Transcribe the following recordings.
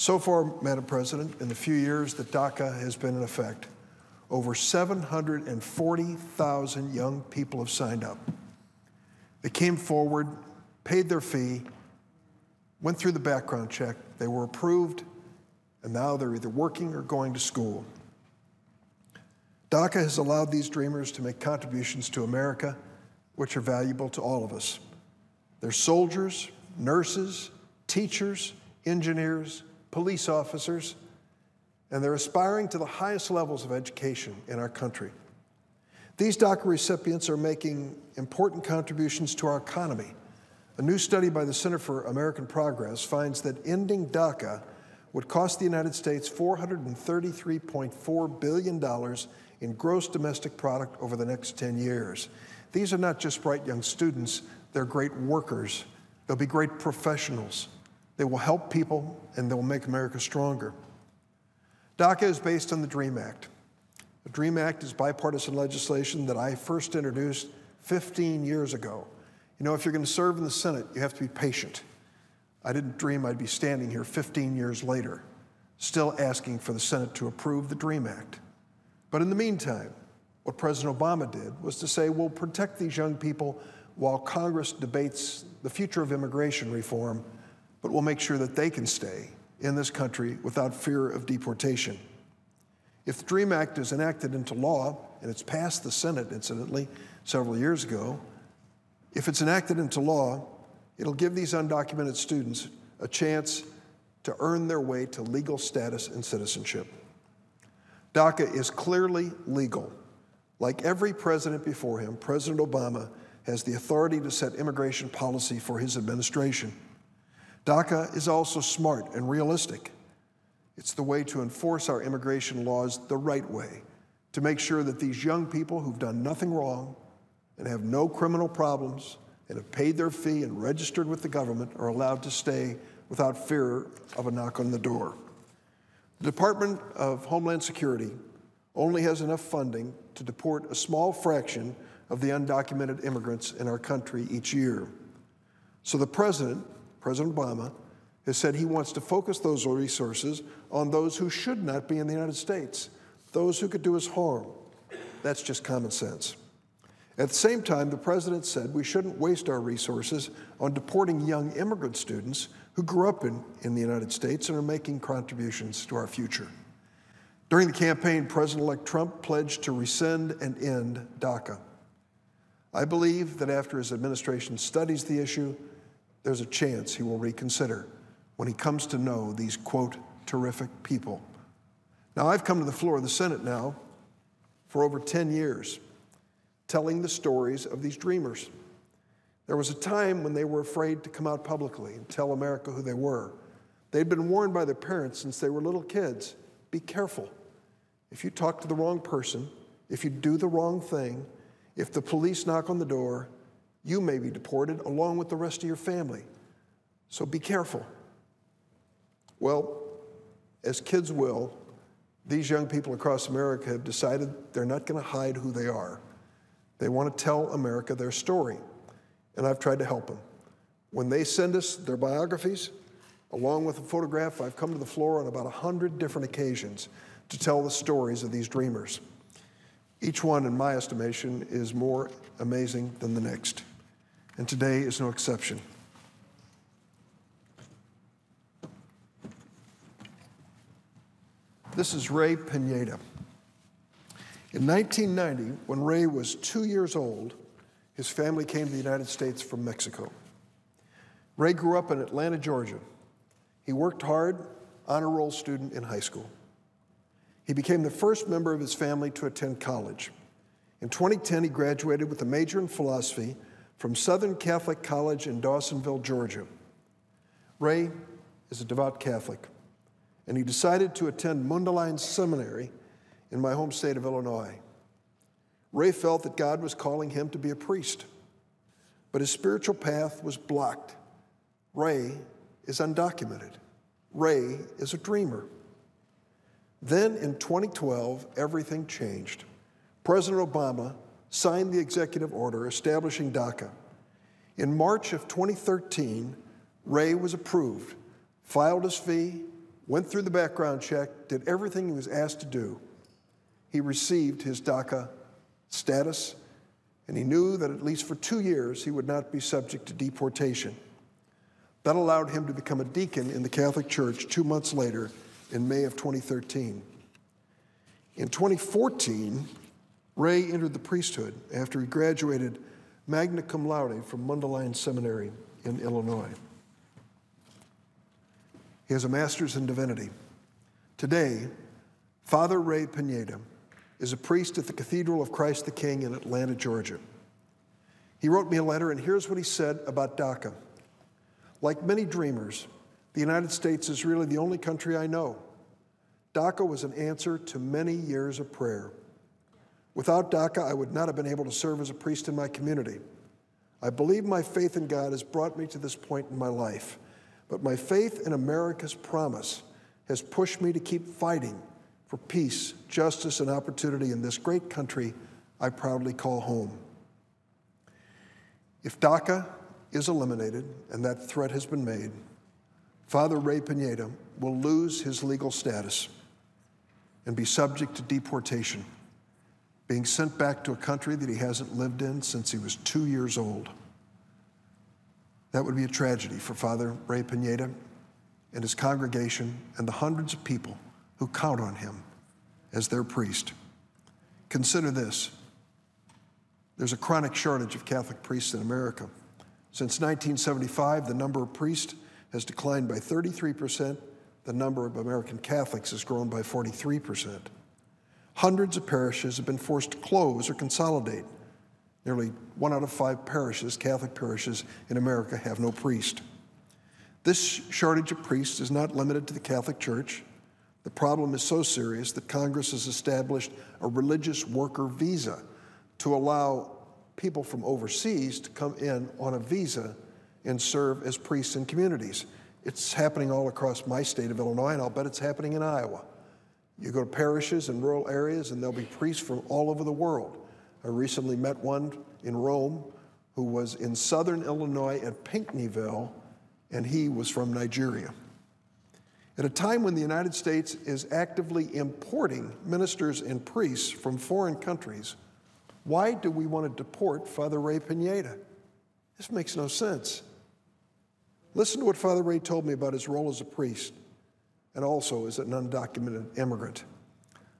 So far, Madam President, in the few years that DACA has been in effect, over 740,000 young people have signed up. They came forward, paid their fee, went through the background check, they were approved, and now they're either working or going to school. DACA has allowed these dreamers to make contributions to America, which are valuable to all of us. They're soldiers, nurses, teachers, engineers, police officers, and they're aspiring to the highest levels of education in our country. These DACA recipients are making important contributions to our economy. A new study by the Center for American Progress finds that ending DACA would cost the United States $433.4 billion in gross domestic product over the next 10 years. These are not just bright young students, they're great workers. They'll be great professionals. They will help people and they will make America stronger. DACA is based on the DREAM Act. The DREAM Act is bipartisan legislation that I first introduced 15 years ago. You know, if you're going to serve in the Senate, you have to be patient. I didn't dream I'd be standing here 15 years later, still asking for the Senate to approve the DREAM Act. But in the meantime, what President Obama did was to say, we'll protect these young people while Congress debates the future of immigration reform, but we'll make sure that they can stay in this country without fear of deportation. If the DREAM Act is enacted into law, and it's passed the Senate, incidentally, several years ago, if it's enacted into law, it'll give these undocumented students a chance to earn their way to legal status and citizenship. DACA is clearly legal. Like every president before him, President Obama has the authority to set immigration policy for his administration. DACA is also smart and realistic. It's the way to enforce our immigration laws the right way, to make sure that these young people who've done nothing wrong and have no criminal problems and have paid their fee and registered with the government are allowed to stay without fear of a knock on the door. The Department of Homeland Security only has enough funding to deport a small fraction of the undocumented immigrants in our country each year. So the President, President Obama, has said he wants to focus those resources on those who should not be in the United States, those who could do us harm. That's just common sense. At the same time, the president said we shouldn't waste our resources on deporting young immigrant students who grew up in, in the United States and are making contributions to our future. During the campaign, President elect Trump pledged to rescind and end DACA. I believe that after his administration studies the issue, there's a chance he will reconsider when he comes to know these, quote, terrific people. Now, I've come to the floor of the Senate now for over 10 years, telling the stories of these dreamers. There was a time when they were afraid to come out publicly and tell America who they were. They'd been warned by their parents since they were little kids be careful. If you talk to the wrong person, if you do the wrong thing, if the police knock on the door, you may be deported along with the rest of your family. So be careful. Well, as kids will, these young people across America have decided they're not going to hide who they are. They want to tell America their story, and I've tried to help them. When they send us their biographies, along with a photograph, I've come to the floor on about 100 different occasions to tell the stories of these dreamers. Each one, in my estimation, is more amazing than the next. And today is no exception. This is Rey Pineda. In 1990, when Rey was two years old, his family came to the United States from Mexico. Rey grew up in Atlanta, Georgia. He worked hard, honor roll student in high school. He became the first member of his family to attend college. In 2010, he graduated with a major in philosophy from Southern Catholic College in Dawsonville, Georgia. Rey is a devout Catholic, and he decided to attend Mundelein Seminary in my home state of Illinois. Rey felt that God was calling him to be a priest, but his spiritual path was blocked. Rey is undocumented. Rey is a dreamer. Then in 2012, everything changed. President Obama signed the executive order establishing DACA. In March of 2013, Rey was approved, filed his fee, went through the background check, did everything he was asked to do. He received his DACA status, and he knew that at least for two years he would not be subject to deportation. That allowed him to become a deacon in the Catholic Church two months later in May of 2013. In 2014, Rey entered the priesthood after he graduated magna cum laude from Mundelein Seminary in Illinois. He has a master's in divinity. Today, Father Rey Pineda is a priest at the Cathedral of Christ the King in Atlanta, Georgia. He wrote me a letter, and here's what he said about DACA. Like many dreamers, the United States is really the only country I know. DACA was an answer to many years of prayer. Without DACA, I would not have been able to serve as a priest in my community. I believe my faith in God has brought me to this point in my life. But my faith in America's promise has pushed me to keep fighting for peace, justice, and opportunity in this great country I proudly call home. If DACA is eliminated, and that threat has been made, Father Rey Pineda will lose his legal status and be subject to deportation, being sent back to a country that he hasn't lived in since he was two years old. That would be a tragedy for Father Rey Pineda and his congregation and the hundreds of people who count on him as their priest. Consider this there's a chronic shortage of Catholic priests in America. Since 1975, the number of priests has declined by 33%. The number of American Catholics has grown by 43%. Hundreds of parishes have been forced to close or consolidate Nearly one out of five parishes, Catholic parishes in America, have no priest. This shortage of priests is not limited to the Catholic Church. The problem is so serious that Congress has established a religious worker visa to allow people from overseas to come in on a visa and serve as priests in communities. It's happening all across my state of Illinois, and I'll bet it's happening in Iowa. You go to parishes in rural areas, and there'll be priests from all over the world. I recently met one in Rome who was in southern Illinois at Pinckneyville, and he was from Nigeria. At a time when the United States is actively importing ministers and priests from foreign countries, why do we want to deport Father Rey Pineda? This makes no sense. Listen to what Father Rey told me about his role as a priest and also as an undocumented immigrant.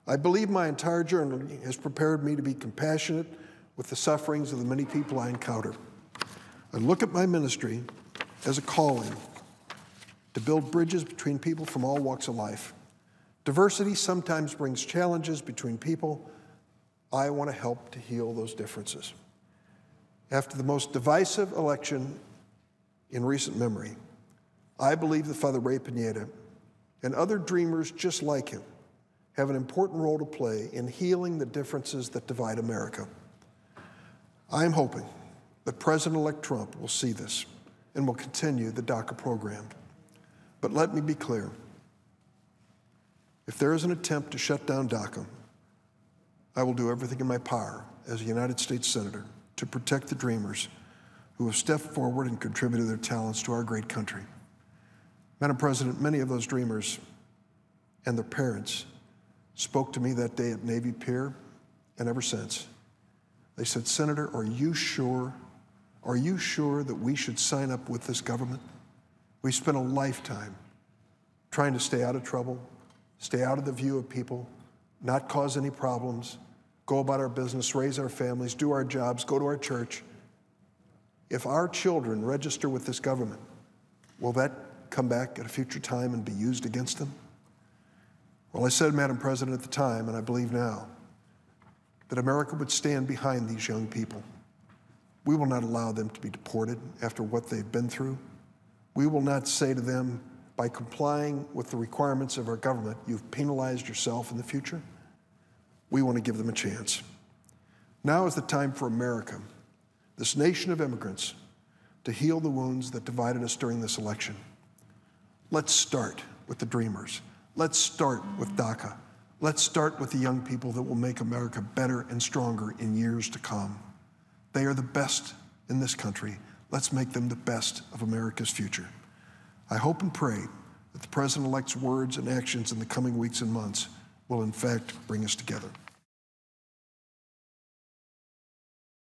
I believe my entire journey has prepared me to be compassionate with the sufferings of the many people I encounter. I look at my ministry as a calling to build bridges between people from all walks of life. Diversity sometimes brings challenges between people. I want to help to heal those differences. After the most divisive election in recent memory, I believe that Father Rey Pineda and other dreamers just like him have an important role to play in healing the differences that divide America. I am hoping that President elect Trump will see this and will continue the DACA program. But let me be clear if there is an attempt to shut down DACA, I will do everything in my power as a United States Senator to protect the dreamers who have stepped forward and contributed their talents to our great country. Madam President, many of those dreamers and their parents spoke to me that day at Navy Pier and ever since. They said, Senator, are you sure? Are you sure that we should sign up with this government? We spent a lifetime trying to stay out of trouble, stay out of the view of people, not cause any problems, go about our business, raise our families, do our jobs, go to our church. If our children register with this government, will that come back at a future time and be used against them? Well, I said, Madam President, at the time, and I believe now, that America would stand behind these young people. We will not allow them to be deported after what they've been through. We will not say to them, by complying with the requirements of our government, you've penalized yourself in the future. We want to give them a chance. Now is the time for America, this nation of immigrants, to heal the wounds that divided us during this election. Let's start with the dreamers. Let's start with DACA. Let's start with the young people that will make America better and stronger in years to come. They are the best in this country. Let's make them the best of America's future. I hope and pray that the president elect's words and actions in the coming weeks and months will, in fact, bring us together.